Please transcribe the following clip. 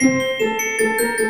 Música